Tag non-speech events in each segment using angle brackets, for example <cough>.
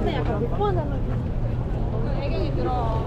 근데 약간 못 보잖아. 애경이 들어.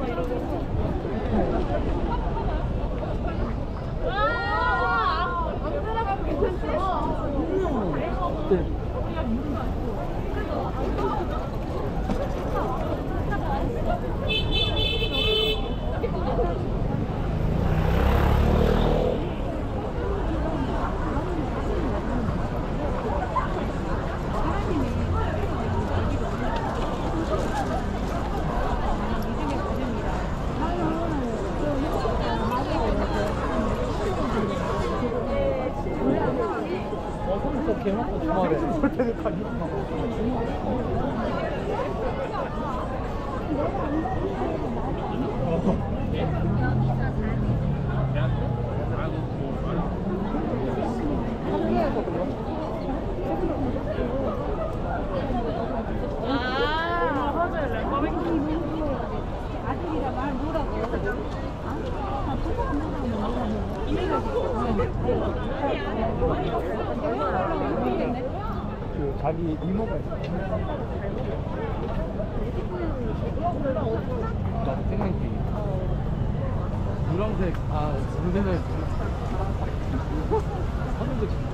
아들이라 말 뭐라고. 그 자기 이모가 있어. 나도 생명기. 노란색, 아, 무대는. 하는 거 진짜.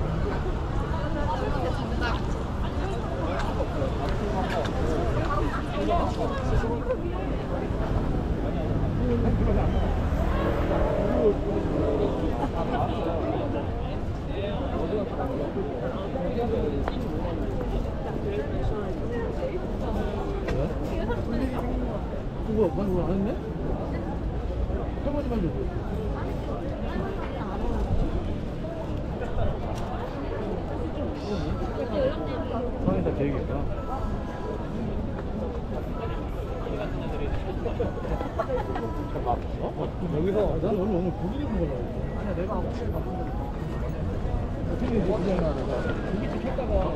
그거 방금 안 했네? 해줘. 방에다 계획했다. 어? 여기서 난 오늘 오늘 고기 입은 알고. 아니야 내가 확실히 바꾼 거. 어떻게 디자인하냐 내가 고깃집 했다가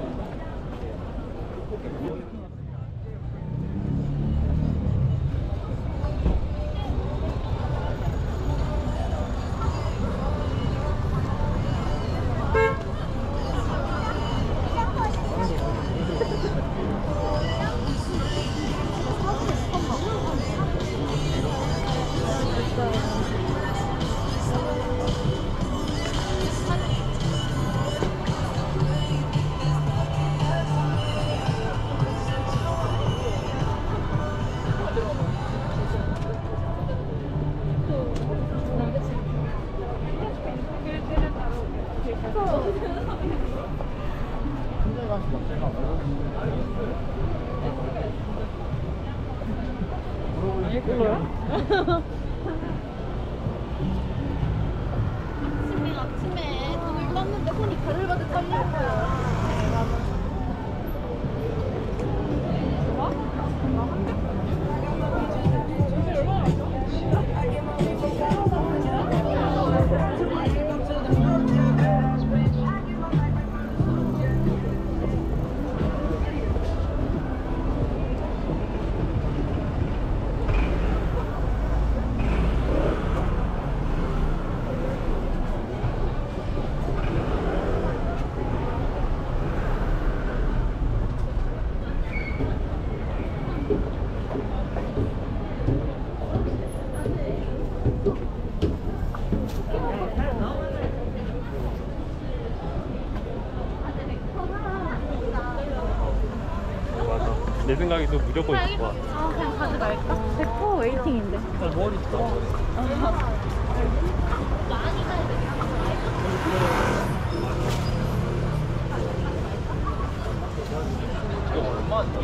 생각에도 무조건 아, 있을 거야. 아, 그냥 가지 말까? 100% 웨이팅인데. 머리 있어.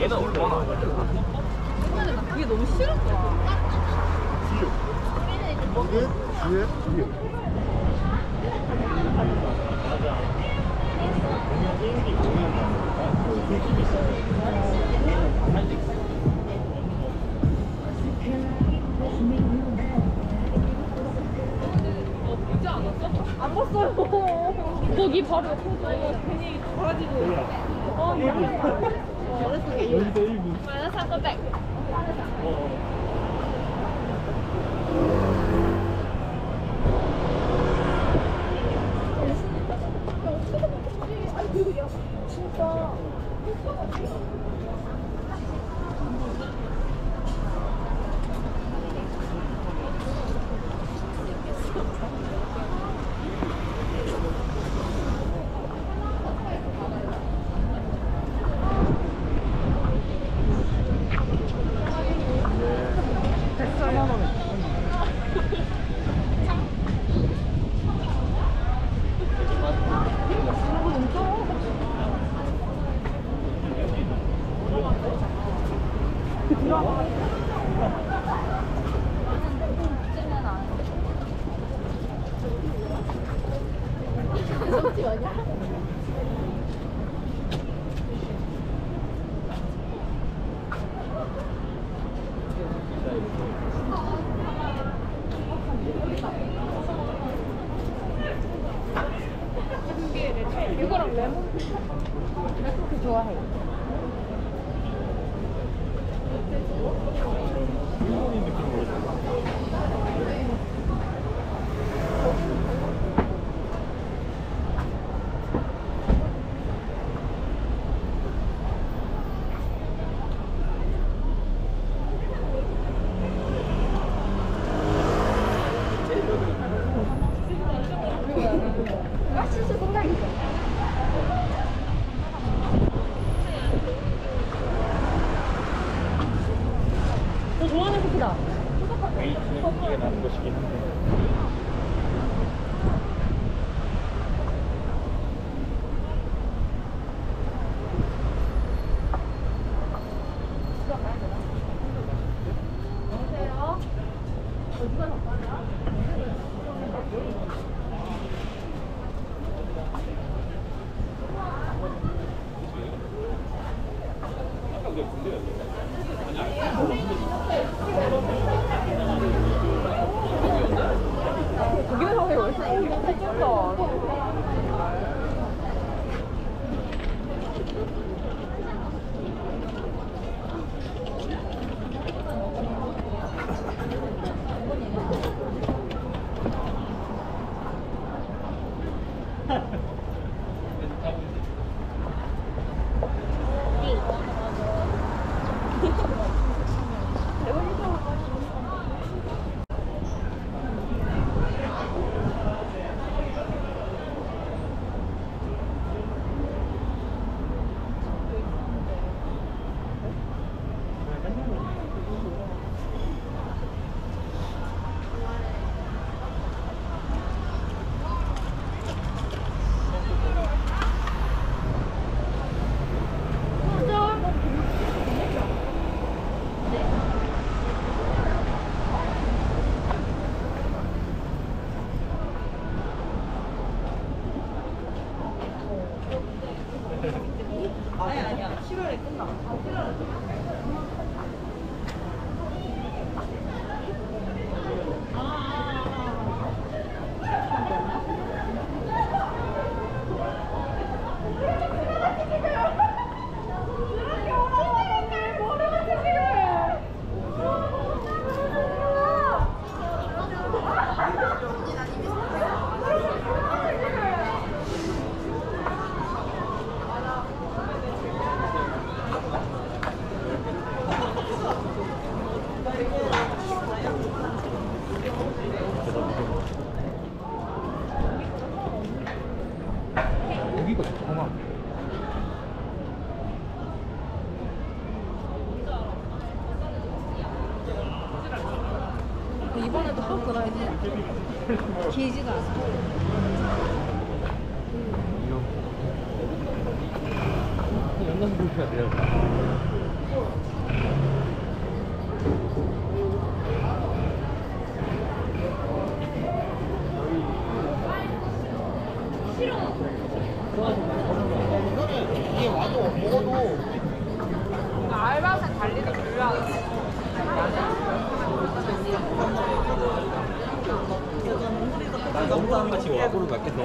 얘는 얼마나? 근데 나 그게 너무 싫은 거야. 이게 뒤에 뒤에. 바로 옆에서 괜히 가가지고. 어, 어, 어렸을 때 여기서 1분. 마이너스 한거 백. 이거랑 레몬 나 그렇게 좋아해. 일본인 느낌으로. 맛있을 생각이 있어. 너 좋아하는 쿠키다. 웨이트는 이게 나는 것이긴 한데. 알바생 달리는 불료하겠네. 난 너무 같이 와보를 맡겨서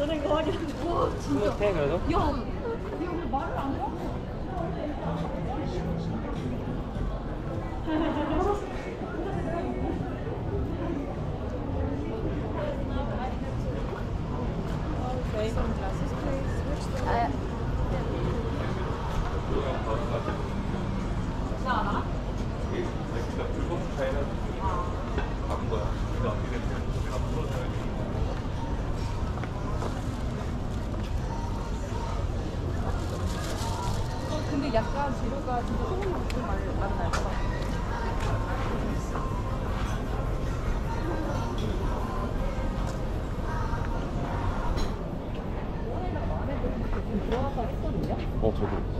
건지 튀긴 건지 보고 있어. 뿌듯해 그래도? 야, 이거 말을 안 해? <laughs> 약간 재료가 진짜 소금 맛좀 많이 날것 같아. 어 저도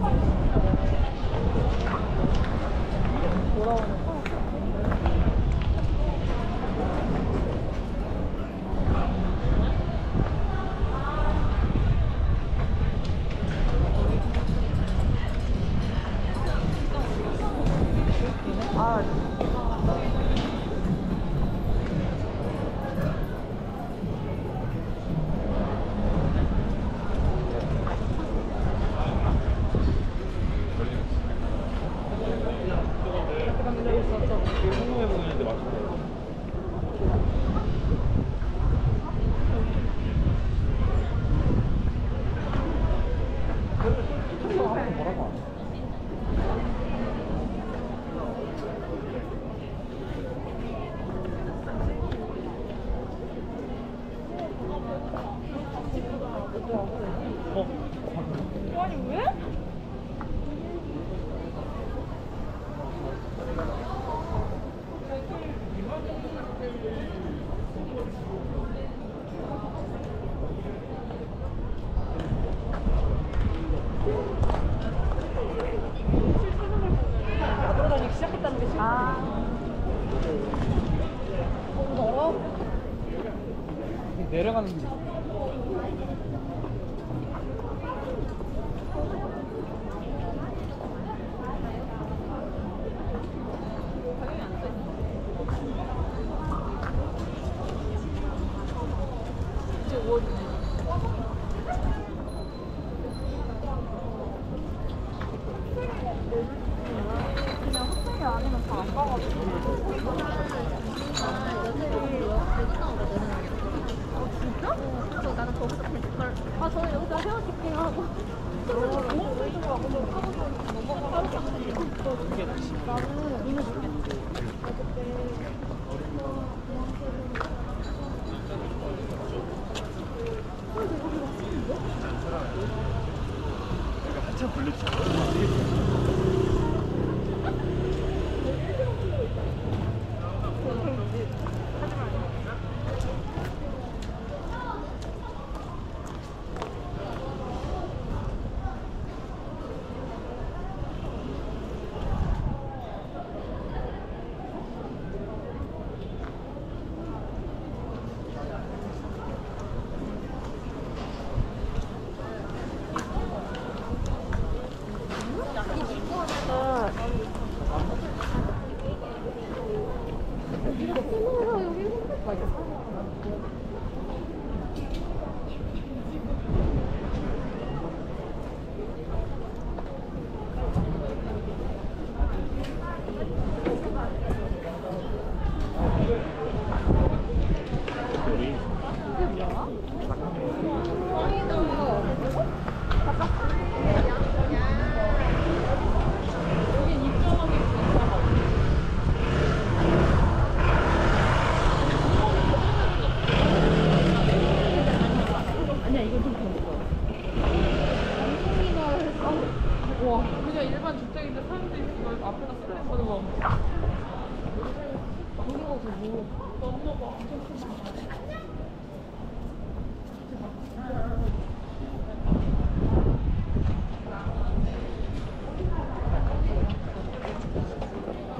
Come on.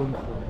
功夫。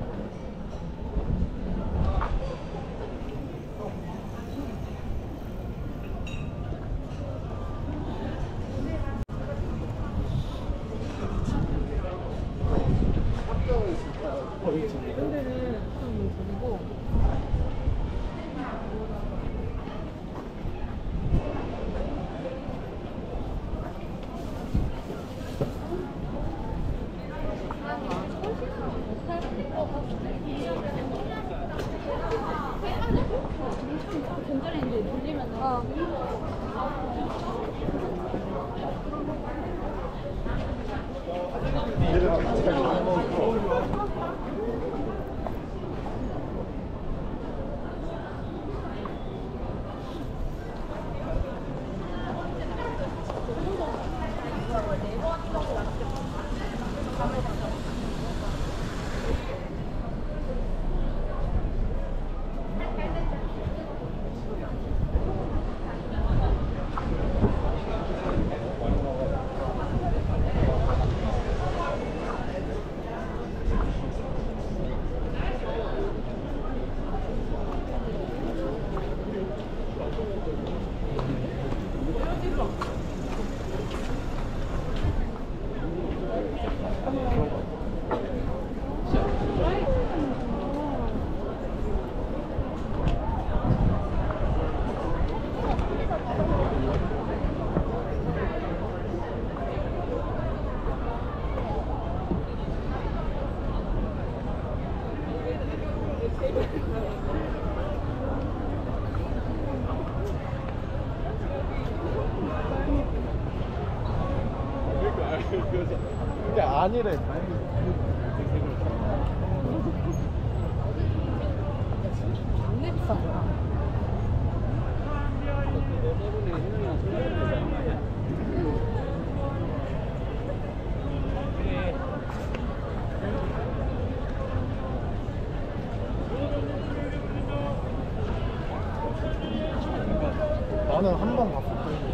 아니래. 나는 한번 봤을 때.